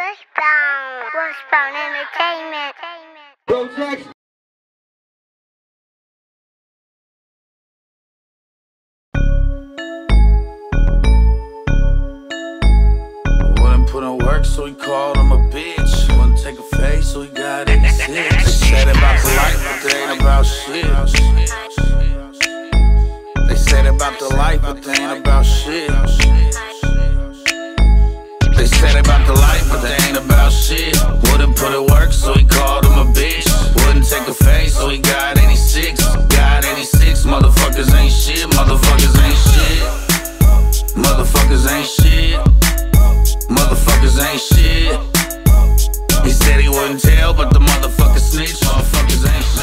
Wishbone. Wishbone Entertainment. Bro Jackson. Wouldn't put in work, so he called him a bitch. Wouldn't take a face, so he got in six. They said about the life, but they ain't about shit. They said about the life, but they ain't about shit. wouldn't put it work, so he called him a bitch. Wouldn't take a face, so he got 86. Got 86, motherfuckers ain't shit, motherfuckers ain't shit. Motherfuckers ain't shit. Motherfuckers ain't shit. He said he wouldn't tell, but the motherfucker snitch. Motherfuckers ain't shit.